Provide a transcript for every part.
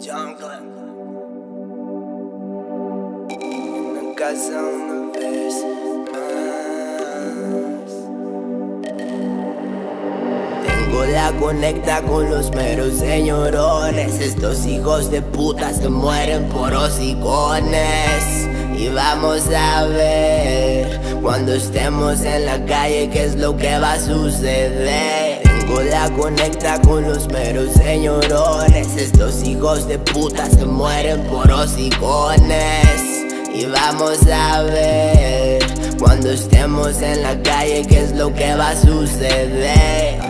Jungle. En la casa una vez más. Tengo la conecta con los meros señorones. Estos hijos de puta se mueren por hocicones. Y vamos a ver cuando estemos en la calle qué es lo que va a suceder. La conecta con los meros señorones. Estos hijos de puta se mueren por hocicones. Y vamos a ver cuando estemos en la calle qué es lo que va a suceder.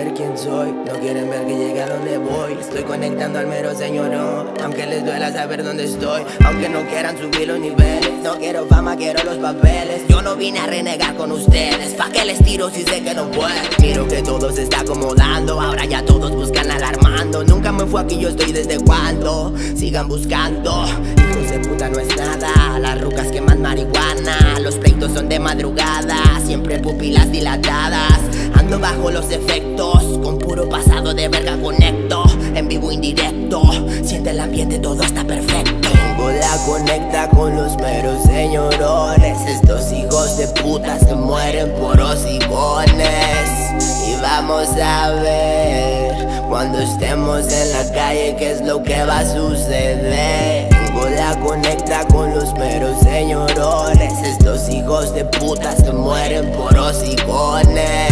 Saber quién soy. No quieren ver que llegue a donde voy. Estoy conectando al mero señor. Aunque les duela saber dónde estoy. Aunque no quieran subir los niveles. No quiero fama, quiero los papeles. Yo no vine a renegar con ustedes. ¿Pa' qué les tiro si sé que no puedo? Miro que todo se está acomodando. Ahora ya todos buscan alarmando. Nunca me fue aquí, yo estoy desde cuando. Sigan buscando. Hijos de puta no es nada. Las rucas queman marihuana. Los pleitos son de madrugada. Siempre pupilas dilatadas. Bajo los efectos. Con puro pasado de verga conecto. En vivo indirecto. Siente el ambiente, todo está perfecto. Tengo la conecta con los meros señorones. Estos hijos de puta se mueren por hocicones. Y vamos a ver cuando estemos en la calle qué es lo que va a suceder. La conecta con los meros señorones. Estos hijos de puta se mueren por hocicones.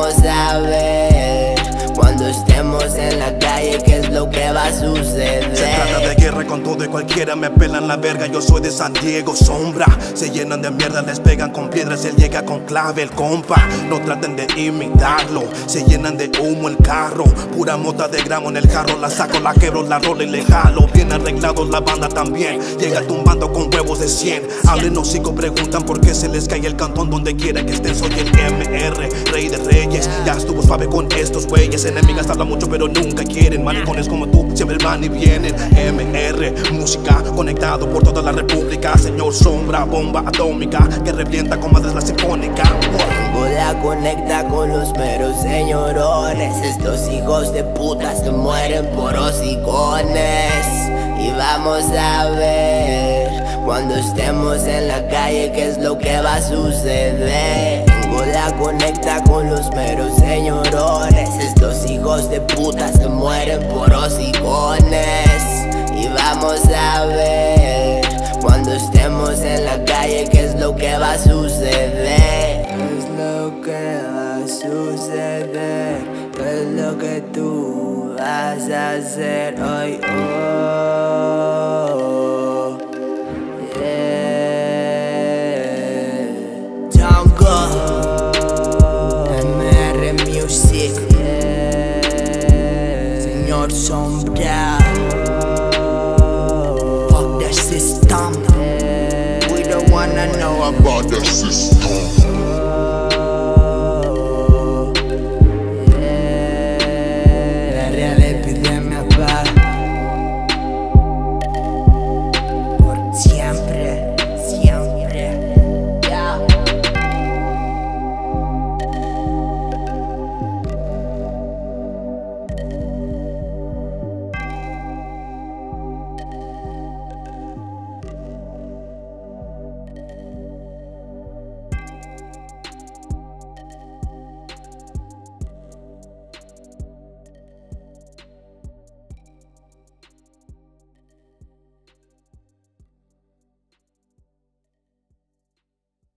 Vamos a ver cuando estemos en la calle qué es lo que va a suceder. Se trata de guerra con todo y cualquiera me pelan la verga. Yo soy de San Diego, sombra. Se llenan de mierda, les pegan con piedras. Él llega con clave, el compa. No traten de imitarlo. Se llenan de humo el carro. Pura mota de gramo en el jarro. La saco, la quebro, la rolo y le jalo. Bien arreglados la banda también. Llega tumbando con huevos de 100. Hablen hocico, preguntan por qué se les cae el cantón donde quiera que estén. Soy el MR. Ya estuvo suave con estos güeyes. Enemigas hablan mucho, pero nunca quieren. Maricones como tú siempre van y vienen. MR, música conectado por toda la república. Señor Sombra, bomba atómica que revienta con madres la sinfónica. Tengo la conecta con los meros señorones. Estos hijos de puta se mueren por hocicones. Y vamos a ver cuando estemos en la calle qué es lo que va a suceder. La conecta con los meros señorones. Estos hijos de puta se mueren por hocicones. Y vamos a ver cuando estemos en la calle qué es lo que va a suceder. ¿Qué es lo que va a suceder? ¿Qué es lo que tú vas a hacer hoy? Oh, Señor Sombra. Fuck the system. We don't wanna know about the system.